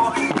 more.